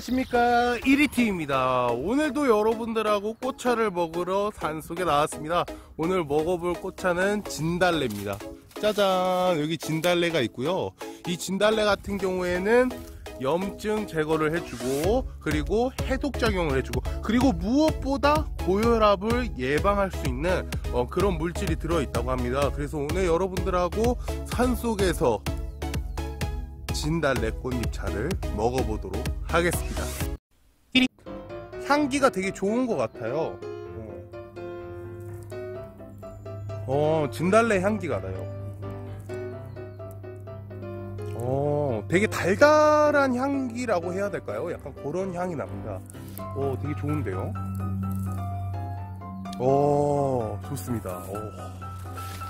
안녕하십니까. 1위팀입니다. 오늘도 여러분들하고 꽃차를 먹으러 산속에 나왔습니다. 오늘 먹어볼 꽃차는 진달래입니다. 짜잔! 여기 진달래가 있고요. 이 진달래 같은 경우에는 염증 제거를 해주고 그리고 해독작용을 해주고 그리고 무엇보다 고혈압을 예방할 수 있는 어, 그런 물질이 들어있다고 합니다. 그래서 오늘 여러분들하고 산속에서 진달래 꽃잎차를 먹어보도록 하겠습니다. 향기가 되게 좋은 것 같아요. 어, 어 진달래 향기가 나요. 어, 되게 달달한 향기라고 해야 될까요? 약간 그런 향이 납니다. 어, 되게 좋은데요? 어, 좋습니다. 어,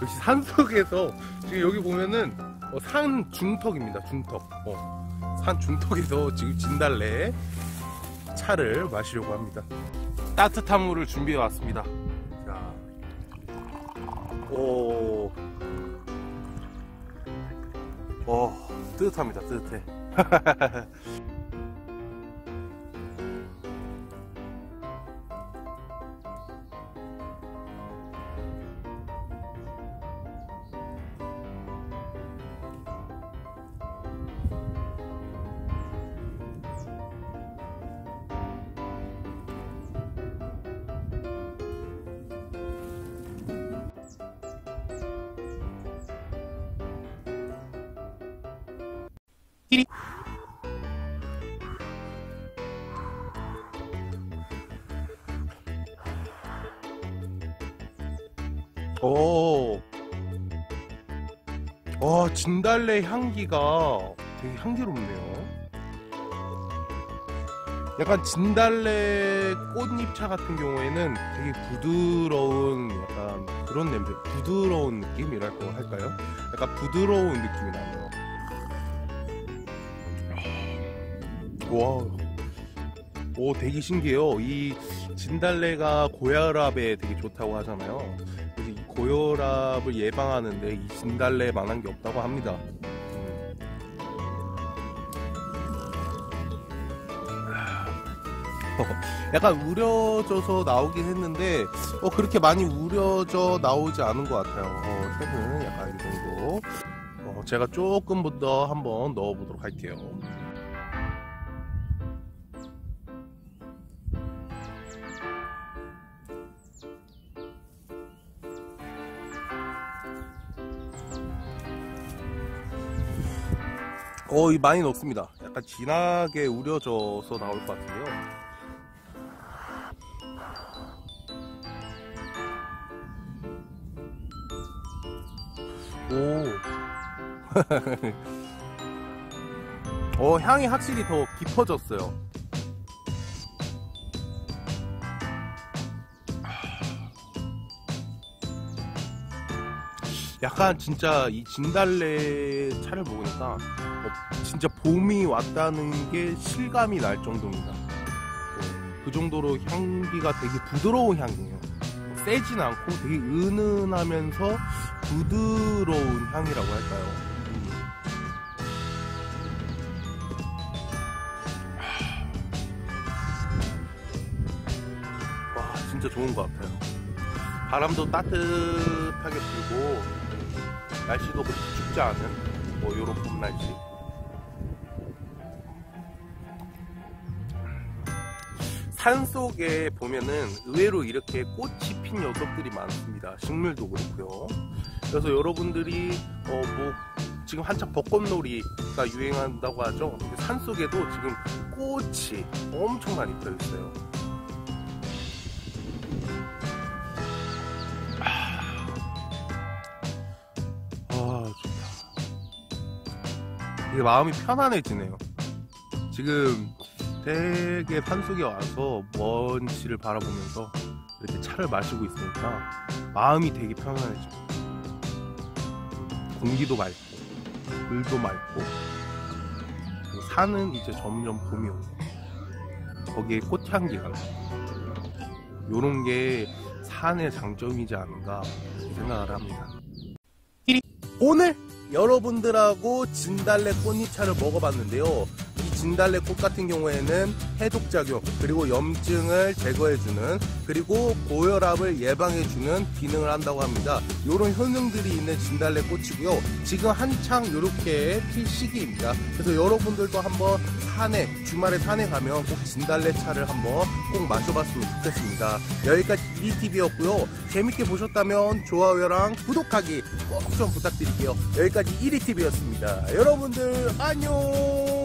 역시 산 속에서 지금 여기 보면은 어, 산 중턱입니다. 중턱. 어, 산 중턱에서 지금 진달래 차를 마시려고 합니다. 따뜻한 물을 준비해 왔습니다. 자, 오, 오, 뜨뜻합니다. 뜨뜻해. 오, 와 진달래 향기가 되게 향기롭네요. 약간 진달래 꽃잎차 같은 경우에는 되게 부드러운 약간 그런 냄새, 부드러운 느낌이랄까 할까요? 약간 부드러운 느낌이 나네요. 와, 오 되게 신기해요. 이 진달래가 고혈압에 되게 좋다고 하잖아요. 그래서 이 고혈압을 예방하는데 이 진달래만한 게 없다고 합니다. 음. 약간 우려져서 나오긴 했는데 어, 그렇게 많이 우려져 나오지 않은 것 같아요. 어, 색은 약간 이 정도. 어, 제가 조금 더 한번 넣어보도록 할게요. 거의 많이 넣습니다. 약간 진하게 우려져서 나올 것 같은데요. 오. 어, 향이 확실히 더 깊어졌어요. 약간 진짜 이 진달래 차를 먹으니까 어, 진짜 봄이 왔다는 게 실감이 날 정도입니다. 어, 그 정도로 향기가 되게 부드러운 향이에요. 어, 세진 않고 되게 은은하면서 부드러운 향이라고 할까요? 음. 와 진짜 좋은 것 같아요. 바람도 따뜻하게 불고 날씨도 그렇게 춥지 않은 뭐 요런 봄 날씨. 산 속에 보면은 의외로 이렇게 꽃이 핀 녀석들이 많습니다. 식물도 그렇고요. 그래서 여러분들이 어 뭐 지금 한창 벚꽃놀이가 유행한다고 하죠? 산 속에도 지금 꽃이 엄청 많이 펴 있어요 되게 마음이 편안해지네요. 지금 되게 산속에 와서 먼지를 바라보면서 이렇게 차를 마시고 있으니까 마음이 되게 편안해지고 공기도 맑고 물도 맑고 산은 이제 점점 봄이 오고 거기에 꽃향기가 나고 요런 게 산의 장점이지 않은가 생각을 합니다. 오늘 여러분들하고 진달래 꽃잎차를 먹어봤는데요. 이 진달래 꽃 같은 경우에는 해독작용 그리고 염증을 제거해주는 그리고 고혈압을 예방해주는 기능을 한다고 합니다. 이런 효능들이 있는 진달래 꽃이고요. 지금 한창 이렇게 필 시기입니다. 그래서 여러분들도 한번 산에 주말에 산에 가면 꼭 진달래 차를 한번 꼭 마셔봤으면 좋겠습니다. 여기까지 이리TV였고요. 재밌게 보셨다면 좋아요랑 구독하기 꼭 좀 부탁드릴게요. 여기까지 이리TV였습니다. 여러분들 안녕.